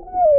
Woo!